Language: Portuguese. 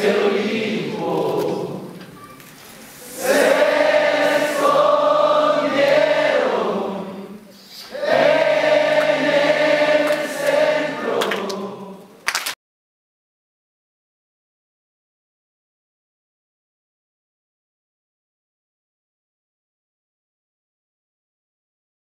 pelo livro.